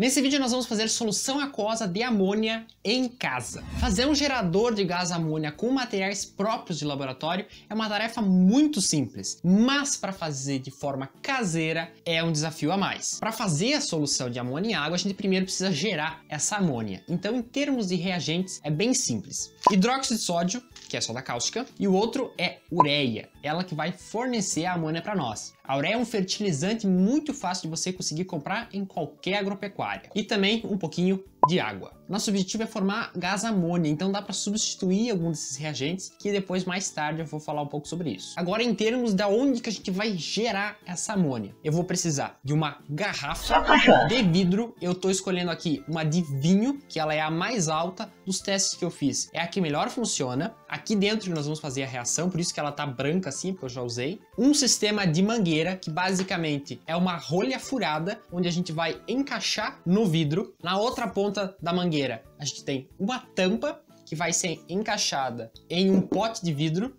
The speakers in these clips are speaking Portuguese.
Nesse vídeo nós vamos fazer solução aquosa de amônia em casa. Fazer um gerador de gás amônia com materiais próprios de laboratório é uma tarefa muito simples, mas para fazer de forma caseira é um desafio a mais. Para fazer a solução de amônia em água, a gente primeiro precisa gerar essa amônia. Então, em termos de reagentes, é bem simples. Hidróxido de sódio, que é soda cáustica, e o outro é ureia, ela que vai fornecer a amônia para nós. A ureia é um fertilizante muito fácil de você conseguir comprar em qualquer agropecuária. E também um pouquinho de água. Nosso objetivo é formar gás amônia, então dá para substituir algum desses reagentes, que depois mais tarde eu vou falar um pouco sobre isso. Agora em termos da onde que a gente vai gerar essa amônia, eu vou precisar de uma garrafa de vidro. Eu estou escolhendo aqui uma de vinho, que ela é a mais alta dos testes que eu fiz. É a que melhor funciona. Aqui dentro nós vamos fazer a reação, por isso que ela tá branca assim, porque eu já usei. Um sistema de mangueira, que basicamente é uma rolha furada, onde a gente vai encaixar no vidro. Na outra ponta da mangueira a gente tem uma tampa que vai ser encaixada em um pote de vidro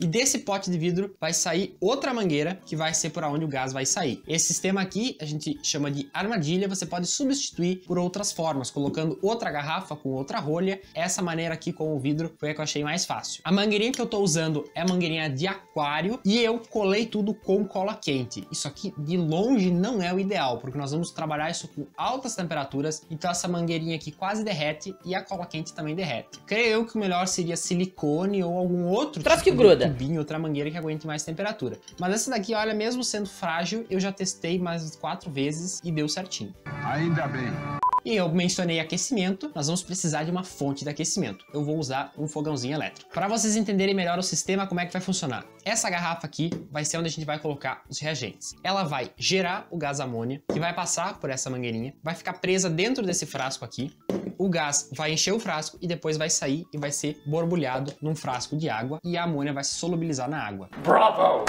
e desse pote de vidro vai sair outra mangueira que vai ser por onde o gás vai sair. Esse sistema aqui a gente chama de armadilha, você pode substituir por outras formas, colocando outra garrafa com outra rolha. Essa maneira aqui com o vidro foi a que eu achei mais fácil. A mangueirinha que eu estou usando é a mangueirinha de aquário e eu colei tudo com cola quente. Isso aqui de longe não é o ideal, porque nós vamos trabalhar isso com altas temperaturas, então essa mangueirinha aqui quase derrete e a cola quente também derrete. Creio eu que o melhor seria silicone ou algum outro Troço tipo que gruda tubinho, outra mangueira que aguente mais temperatura. Mas essa daqui, olha, mesmo sendo frágil, eu já testei mais quatro vezes e deu certinho. Ainda bem. E eu mencionei aquecimento, nós vamos precisar de uma fonte de aquecimento. Eu vou usar um fogãozinho elétrico. Para vocês entenderem melhor o sistema, como é que vai funcionar. Essa garrafa aqui vai ser onde a gente vai colocar os reagentes. Ela vai gerar o gás amônia, que vai passar por essa mangueirinha, vai ficar presa dentro desse frasco aqui. O gás vai encher o frasco e depois vai sair e vai ser borbulhado num frasco de água e a amônia vai se solubilizar na água. Bravo!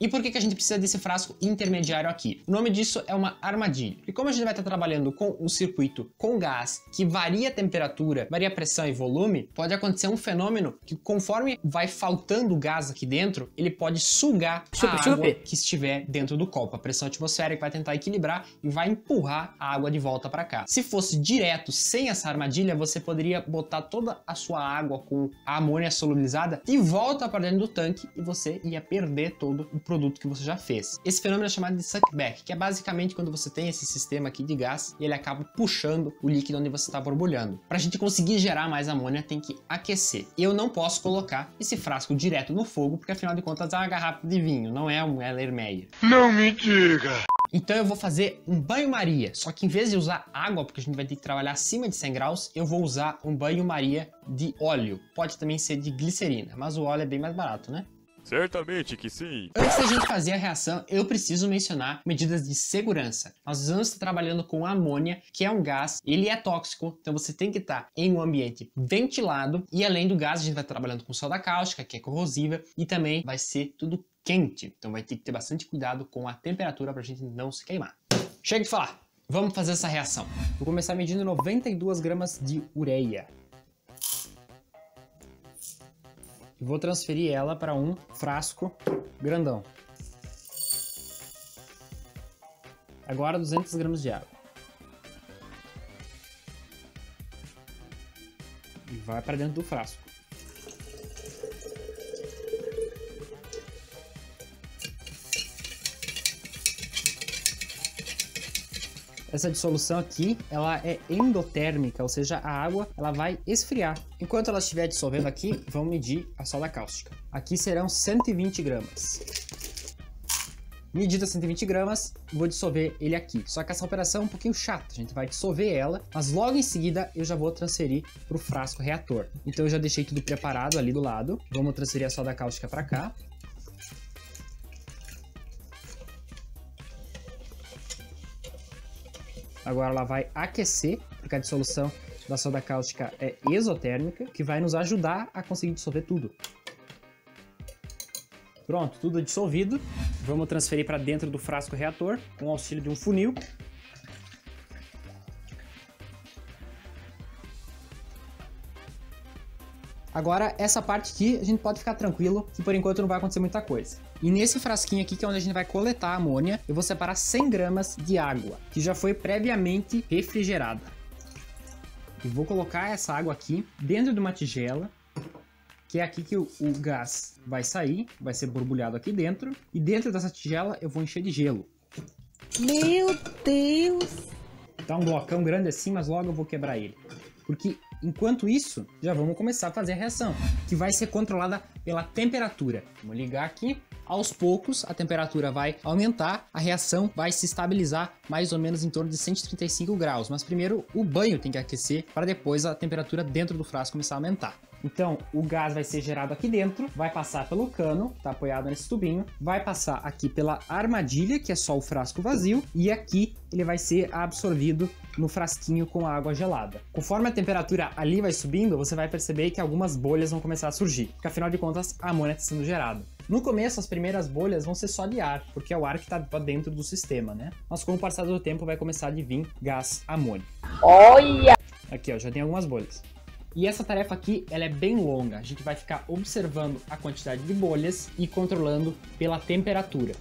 E por que, que a gente precisa desse frasco intermediário aqui? O nome disso é uma armadilha. E como a gente vai estar trabalhando com um circuito com gás que varia a temperatura, varia a pressão e volume, pode acontecer um fenômeno que conforme vai faltando gás aqui dentro, ele pode sugar a água que estiver dentro do copo. A pressão atmosférica vai tentar equilibrar e vai empurrar a água de volta para cá. Se fosse direto, sem essa armadilha, você poderia botar toda a sua água com a amônia solubilizada de volta para dentro do tanque e você ia perder todo o produto que você já fez. Esse fenômeno é chamado de suckback, que é basicamente quando você tem esse sistema aqui de gás e ele acaba puxando o líquido onde você está borbulhando. Para a gente conseguir gerar mais amônia, tem que aquecer. Eu não posso colocar esse frasco direto no fogo, porque afinal de contas é uma garrafa de vinho, não é um Erlenmeyer. Não me diga! Então eu vou fazer um banho-maria, só que em vez de usar água, porque a gente vai ter que trabalhar acima de 100 graus, eu vou usar um banho-maria de óleo. Pode também ser de glicerina, mas o óleo é bem mais barato, né? Certamente que sim. Antes da gente fazer a reação, eu preciso mencionar medidas de segurança. Nós estar trabalhando com amônia, que é um gás, ele é tóxico, então você tem que estar em um ambiente ventilado e além do gás, a gente vai trabalhando com soda cáustica, que é corrosiva, e também vai ser tudo quente, então vai ter que ter bastante cuidado com a temperatura para a gente não se queimar. Chega de falar, vamos fazer essa reação. Vou começar medindo 92 gramas de ureia. E vou transferir ela para um frasco grandão. Agora 200 gramas de água. E vai para dentro do frasco. Essa dissolução aqui, ela é endotérmica, ou seja, a água ela vai esfriar. Enquanto ela estiver dissolvendo aqui, vamos medir a soda cáustica. Aqui serão 120 gramas. Medida 120 gramas, vou dissolver ele aqui. Só que essa operação é um pouquinho chata, a gente vai dissolver ela, mas logo em seguida eu já vou transferir para o frasco reator. Então eu já deixei tudo preparado ali do lado. Vamos transferir a soda cáustica para cá. Agora ela vai aquecer, porque a dissolução da soda cáustica é exotérmica, que vai nos ajudar a conseguir dissolver tudo. Pronto, tudo dissolvido. Vamos transferir para dentro do frasco reator com o auxílio de um funil. Agora, essa parte aqui, a gente pode ficar tranquilo, que por enquanto não vai acontecer muita coisa. E nesse frasquinho aqui, que é onde a gente vai coletar a amônia, eu vou separar 100 gramas de água, que já foi previamente refrigerada. E vou colocar essa água aqui dentro de uma tigela, que é aqui que o, o gás vai sair, vai ser borbulhado aqui dentro, e dentro dessa tigela eu vou encher de gelo. Meu Deus! Tá um blocão grande assim, mas logo eu vou quebrar ele. Porque enquanto isso, já vamos começar a fazer a reação, que vai ser controlada pela temperatura. Vamos ligar aqui. Aos poucos, a temperatura vai aumentar, a reação vai se estabilizar mais ou menos em torno de 135 graus. Mas primeiro o banho tem que aquecer para depois a temperatura dentro do frasco começar a aumentar. Então, o gás vai ser gerado aqui dentro, vai passar pelo cano, tá apoiado nesse tubinho, vai passar aqui pela armadilha, que é só o frasco vazio, e aqui ele vai ser absorvido no frasquinho com água gelada. Conforme a temperatura ali vai subindo, você vai perceber que algumas bolhas vão começar a surgir, porque afinal de contas a amônia está sendo gerada. No começo, as primeiras bolhas vão ser só de ar, porque é o ar que está dentro do sistema, né? Mas com o passar do tempo vai começar a vir gás amônio. Olha! Aqui, ó, já tem algumas bolhas. E essa tarefa aqui, ela é bem longa. A gente vai ficar observando a quantidade de bolhas e controlando pela temperatura.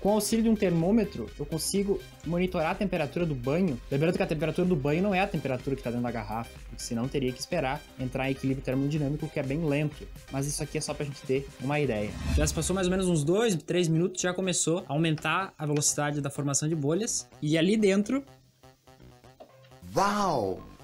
Com o auxílio de um termômetro, eu consigo monitorar a temperatura do banho. Lembrando que a temperatura do banho não é a temperatura que está dentro da garrafa, porque senão teria que esperar entrar em equilíbrio termodinâmico, que é bem lento. Mas isso aqui é só para a gente ter uma ideia. Já se passou mais ou menos uns 2, 3 minutos, já começou a aumentar a velocidade da formação de bolhas. E ali dentro... Uau!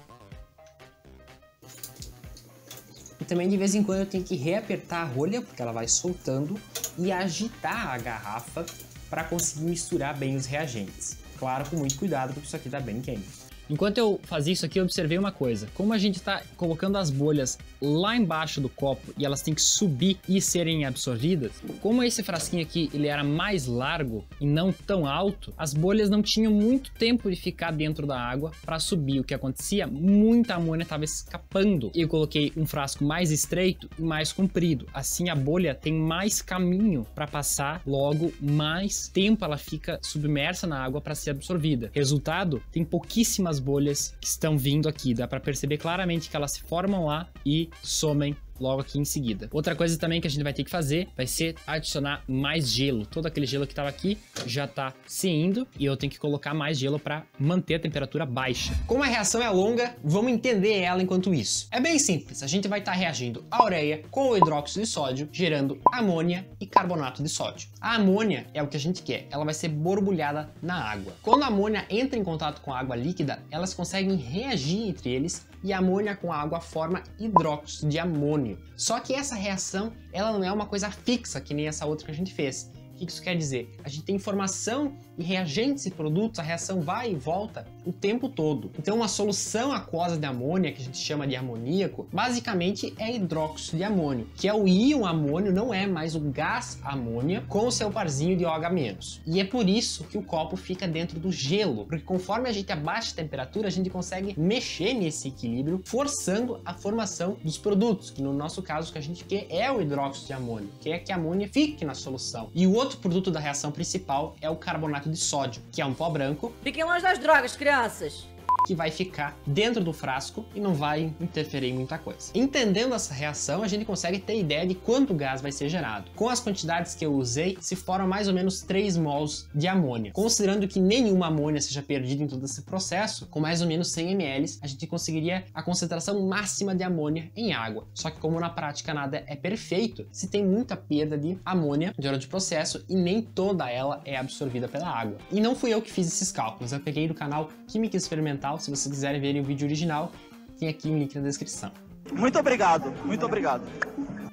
E também de vez em quando eu tenho que reapertar a rolha, porque ela vai soltando, e agitar a garrafa para conseguir misturar bem os reagentes. Claro, com muito cuidado, porque isso aqui está bem quente. Enquanto eu fazia isso aqui, eu observei uma coisa. Como a gente está colocando as bolhas lá embaixo do copo e elas têm que subir e serem absorvidas, como esse frasquinho aqui ele era mais largo e não tão alto, as bolhas não tinham muito tempo de ficar dentro da água para subir. O que acontecia? Muita amônia estava escapando. Eu coloquei um frasco mais estreito e mais comprido. Assim a bolha tem mais caminho para passar, logo mais tempo ela fica submersa na água para ser absorvida. Resultado, tem pouquíssimas bolhas que estão vindo aqui. Dá para perceber claramente que elas se formam lá e somem logo aqui em seguida. Outra coisa também que a gente vai ter que fazer vai ser adicionar mais gelo. Todo aquele gelo que estava aqui já está se indo e eu tenho que colocar mais gelo para manter a temperatura baixa. Como a reação é longa, vamos entender ela enquanto isso. É bem simples, a gente vai estar tá reagindo a ureia com o hidróxido de sódio, gerando amônia e carbonato de sódio. A amônia é o que a gente quer, ela vai ser borbulhada na água. Quando a amônia entra em contato com a água líquida, elas conseguem reagir entre eles e a amônia com a água forma hidróxido de amônio. Só que essa reação, ela não é uma coisa fixa que nem essa outra que a gente fez. O que isso quer dizer? A gente tem informação e reagentes e produtos, a reação vai e volta o tempo todo. Então, uma solução aquosa de amônia, que a gente chama de amoníaco, basicamente é hidróxido de amônio, que é o íon amônio, não é mais o gás amônia com o seu parzinho de OH-. E é por isso que o copo fica dentro do gelo, porque conforme a gente abaixa a temperatura, a gente consegue mexer nesse equilíbrio, forçando a formação dos produtos, que no nosso caso o que a gente quer é o hidróxido de amônio, que é que a amônia fique na solução. E o outro produto da reação principal é o carbonato de sódio, que é um pó branco. Fiquem longe das drogas, crianças! Que vai ficar dentro do frasco e não vai interferir em muita coisa. Entendendo essa reação, a gente consegue ter ideia de quanto gás vai ser gerado. Com as quantidades que eu usei, se formam mais ou menos 3 mols de amônia. Considerando que nenhuma amônia seja perdida em todo esse processo, com mais ou menos 100 ml, a gente conseguiria a concentração máxima de amônia em água. Só que como na prática nada é perfeito, se tem muita perda de amônia durante o processo e nem toda ela é absorvida pela água. E não fui eu que fiz esses cálculos, eu peguei do canal Química Experimental se vocês quiserem verem o vídeo original, tem aqui um link na descrição. Muito obrigado, muito obrigado.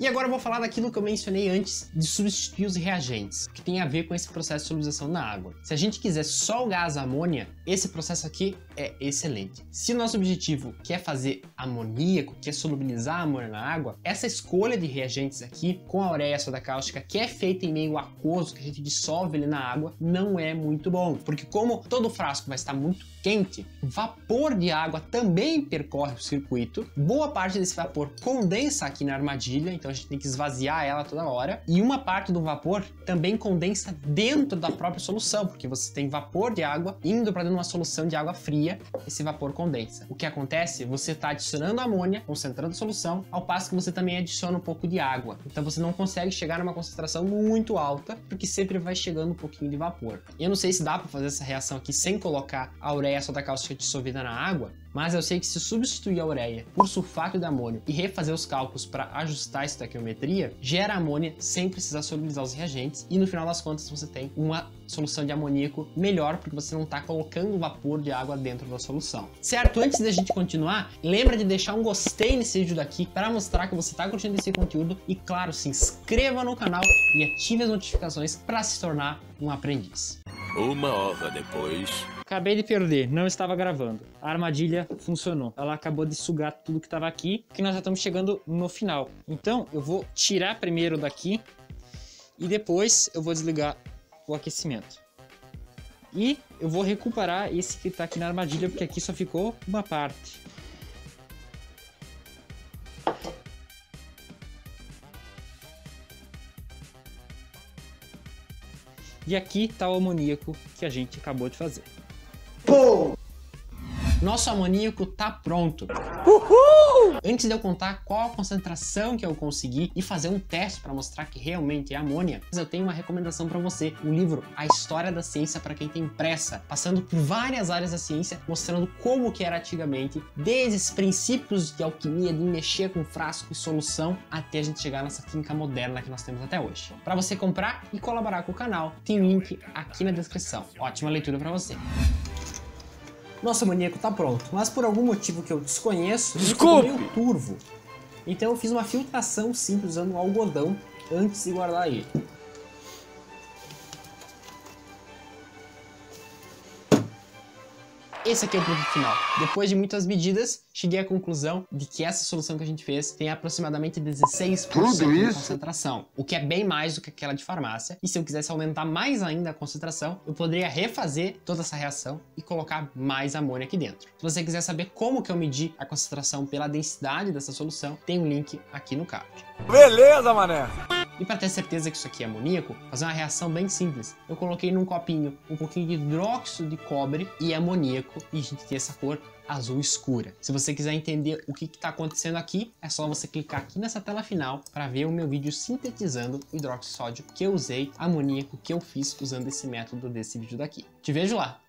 E agora eu vou falar daquilo que eu mencionei antes de substituir os reagentes, que tem a ver com esse processo de solubilização na água. Se a gente quiser só o gás amônia, esse processo aqui é excelente. Se o nosso objetivo quer fazer amoníaco, quer solubilizar a amônia na água, essa escolha de reagentes aqui com a ureia soda cáustica, que é feita em meio aquoso, que a gente dissolve ele na água, não é muito bom, porque como todo frasco vai estar muito quente, vapor de água também percorre o circuito, boa parte desse vapor condensa aqui na armadilha, então a gente tem que esvaziar ela toda hora. E uma parte do vapor também condensa dentro da própria solução, porque você tem vapor de água indo para dentro de uma solução de água fria, esse vapor condensa. O que acontece? Você está adicionando amônia, concentrando a solução, ao passo que você também adiciona um pouco de água. Então você não consegue chegar numa concentração muito alta, porque sempre vai chegando um pouquinho de vapor. Eu não sei se dá para fazer essa reação aqui sem colocar a ureia soda cáustica dissolvida na água, mas eu sei que se substituir a ureia por sulfato de amônio e refazer os cálculos para ajustar a estequiometria, gera amônia sem precisar solubilizar os reagentes e no final das contas você tem uma solução de amoníaco melhor porque você não está colocando vapor de água dentro da solução. Certo? Antes da gente continuar, lembra de deixar um gostei nesse vídeo daqui para mostrar que você está curtindo esse conteúdo e claro, se inscreva no canal e ative as notificações para se tornar um aprendiz. Uma hora depois. Acabei de perder, não estava gravando. A armadilha funcionou. Ela acabou de sugar tudo que estava aqui, que nós já estamos chegando no final. Então, eu vou tirar primeiro daqui e depois eu vou desligar o aquecimento. E eu vou recuperar esse que está aqui na armadilha, porque aqui só ficou uma parte. E aqui está o amoníaco que a gente acabou de fazer. Nosso amoníaco tá pronto. Uhul! Antes de eu contar qual a concentração que eu consegui e fazer um teste para mostrar que realmente é amônia, eu tenho uma recomendação para você, o livro A História da Ciência para quem tem pressa, passando por várias áreas da ciência, mostrando como que era antigamente, desde os princípios de alquimia, de mexer com frasco e solução, até a gente chegar nessa química moderna que nós temos até hoje. Para você comprar e colaborar com o canal, tem o link aqui na descrição. Ótima leitura para você. Nosso amoníaco tá pronto, mas por algum motivo que eu desconheço, ele ficou meio turvo. Então eu fiz uma filtração simples usando algodão antes de guardar ele. Esse aqui é o produto final. Depois de muitas medidas, cheguei à conclusão de que essa solução que a gente fez tem aproximadamente 16% de concentração, o que é bem mais do que aquela de farmácia. E se eu quisesse aumentar mais ainda a concentração, eu poderia refazer toda essa reação e colocar mais amônia aqui dentro. Se você quiser saber como que eu medi a concentração pela densidade dessa solução, tem um link aqui no card. Beleza, mané. E para ter certeza que isso aqui é amoníaco, fazer uma reação bem simples. Eu coloquei num copinho um pouquinho de hidróxido de cobre e amoníaco e a gente tem essa cor azul escura. Se você quiser entender o que está acontecendo aqui, é só você clicar aqui nessa tela final para ver o meu vídeo sintetizando o hidróxido de sódio que eu usei, amoníaco que eu fiz usando esse método desse vídeo daqui. Te vejo lá!